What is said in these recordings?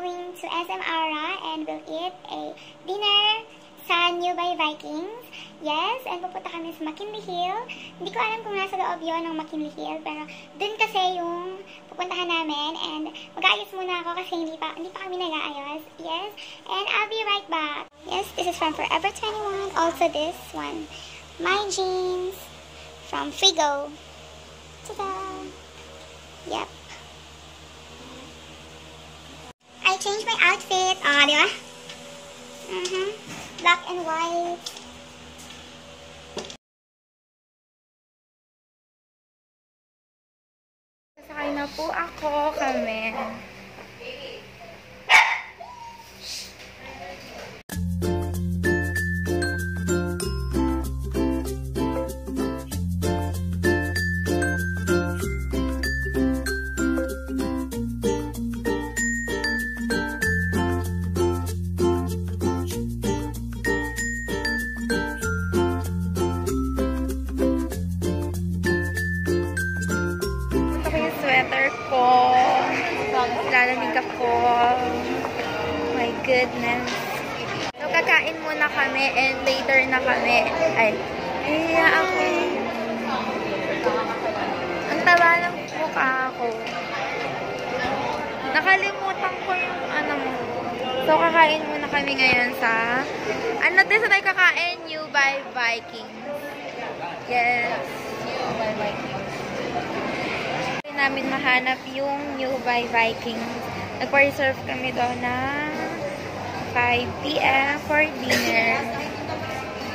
going to SM Aura and we'll eat a dinner sa New by Vikings. Yes, and pupunta kami sa McKinley Hill. Hindi ko alam kung nasa loob yun ng McKinley Hill, pero dun kasi yung pupuntahan namin, and mag-aayos muna ako kasi hindi pa, hindi pa kami nag-aayos. Yes, and I'll be right back. Yes, this is from Forever 21. Also this one, my jeans from Frigo. Ta-da! Yep. I changed my outfit. Ah, di ba? Mm-hmm. Black and white. Kami. Ay, iya ako. Ang taba ng mukha ko. Nakalimutan ko yung ano mo. So, kakain muna kami ngayon sa... Ano din sa tayo kakain? New by Viking. Yes. New by Viking. Namin mahanap yung New by Viking. Nagpa-reserve kami doon na 5 p.m. for dinner.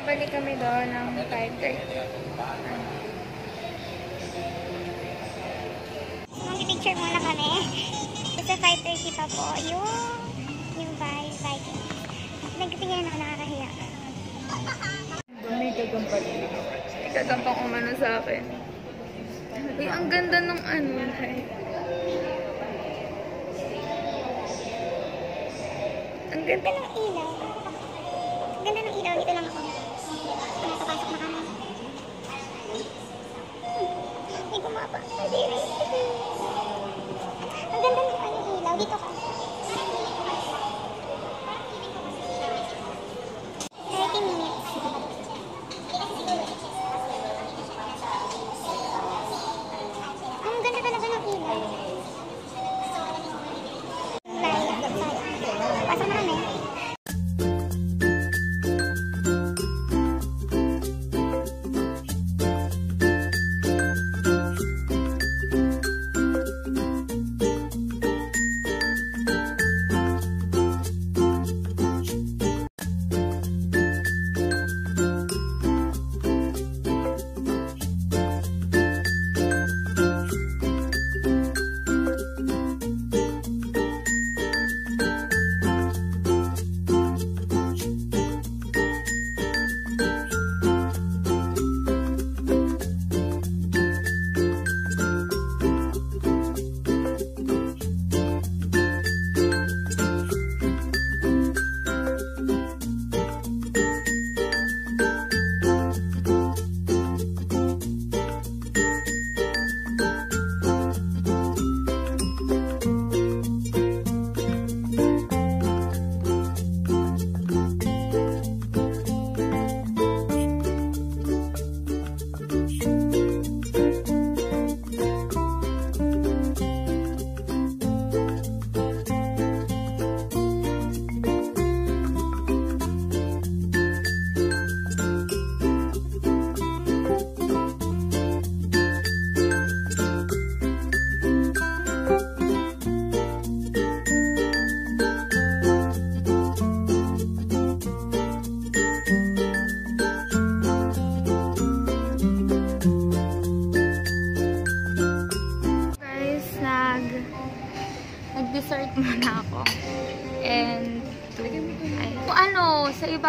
Babalik kami doon ng 5.30. Mag-picture muna kami. Kasi 5.30 pa po yung yung by Viking. Nagtingin ako nakakahiya. May gagampal. Ikagampang umano sa akin. Uy, ang ganda ng ano. Ang ganda. Ng ilaw. Ganda ng ilaw. Dito lang ako. Hindi. Ang ganda ng ilaw. Dito ka.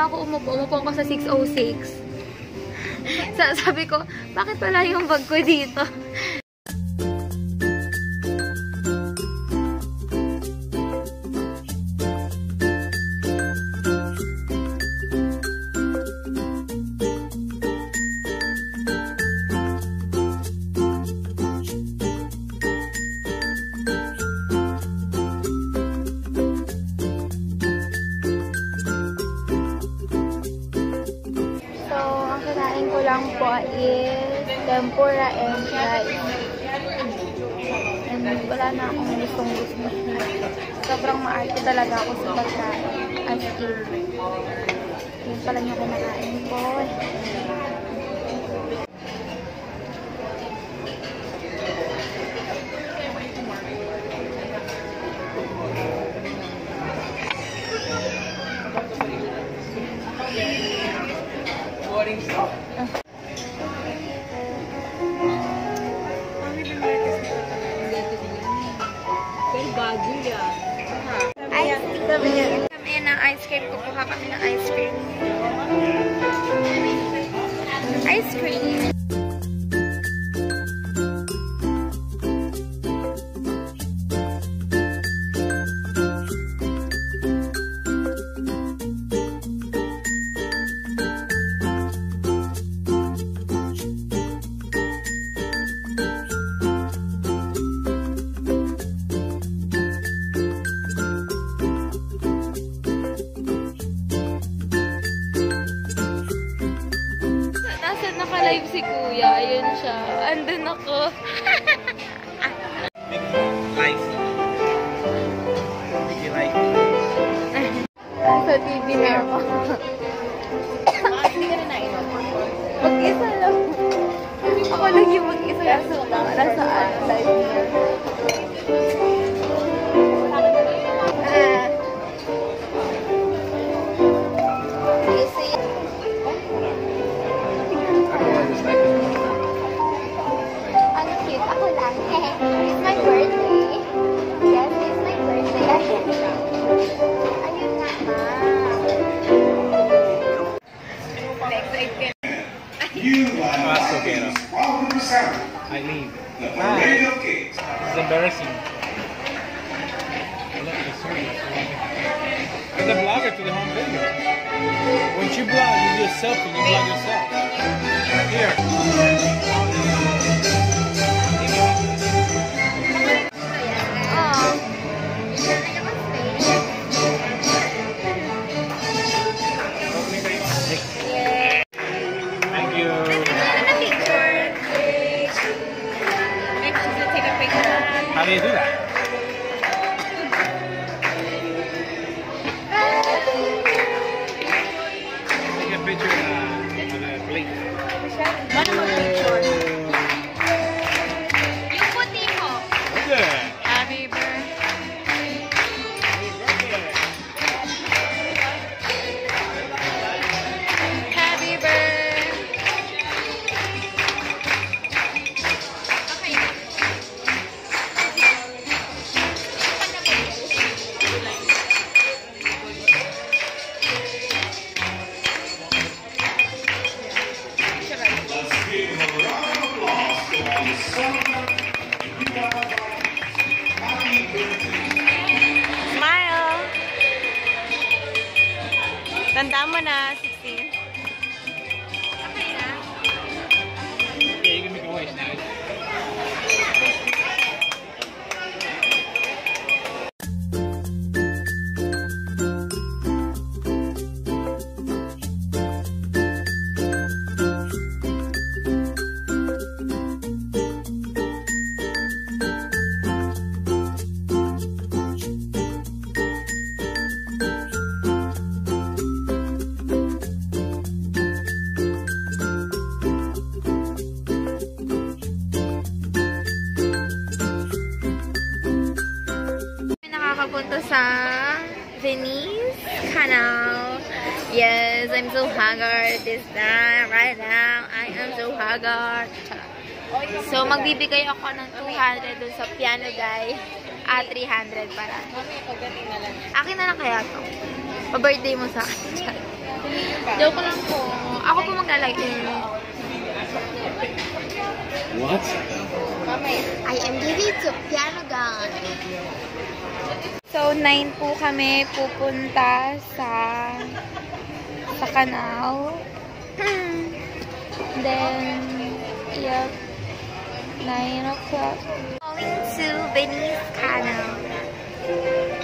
Iba ako umupo, umupo ako sa 606. Sa, sabi ko, bakit wala yung bag ko dito? Lang po is tempura and rice. And wala na akong gustong gusto. Sobrang maarte talaga ako sa pagkain. As in. Yun pala yung kinakain ko. Naka-live si Kuya. Ayun siya. Andun ako. Life. Big life. Sa TV na ako. Mag-isa lang. Ako yung mag-isa. Kaso nasa ano, live. I leave. The ah. parade of kids. This is embarrassing. I left the service. As a blogger to the home video. When you blog, you do a selfie, you blog yourself. Here. Smile! Tanda mo na, 16. Nakakapunta sa Venice Canal. Yes, I'm so haggard this time. Right now, I am so haggard. So, magbibigay ako ng 200 dun sa piano guy. Ah, 300 para. Akin na lang kaya to. Pa-birthday mo sa akin. Joke lang po. Ako po maglalagay. What? I am giving to piano gun. So, 9 po kami pupunta sa sa canal. Then, yep, 9 o'clock. Going to Venice Canal.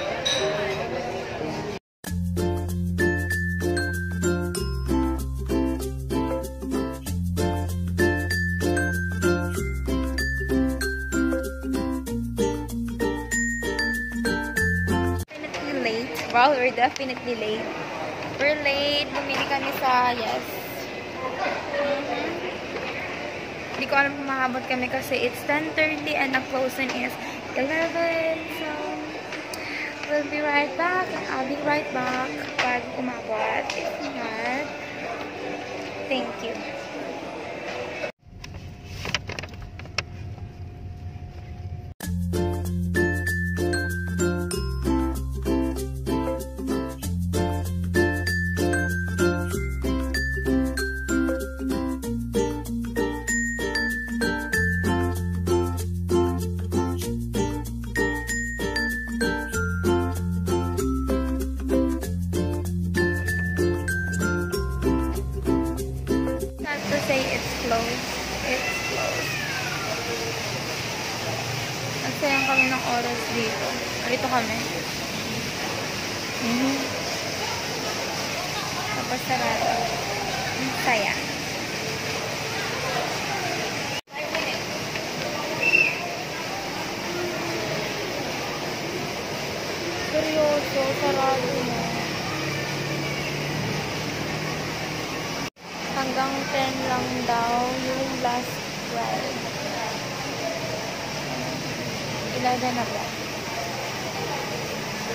Wow, we're definitely late. We're late. Bumili kami sa, yes. Mhm. Hindi ko alam kung makabot kami kasi it's 10.30 and the closing is 11. So, we'll be right back I'll be right back pag umabot. If not, thank you. Kami. Mhm. Tapos sarado. Ang saya.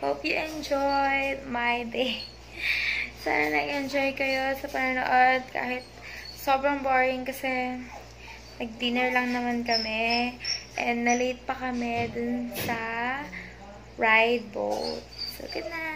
Hope you enjoyed my day. Sana nag-enjoy kayo sa panonood kahit sobrang boring kasi nag-dinner lang naman kami and na-late pa kami dun sa ride boat. So, good night!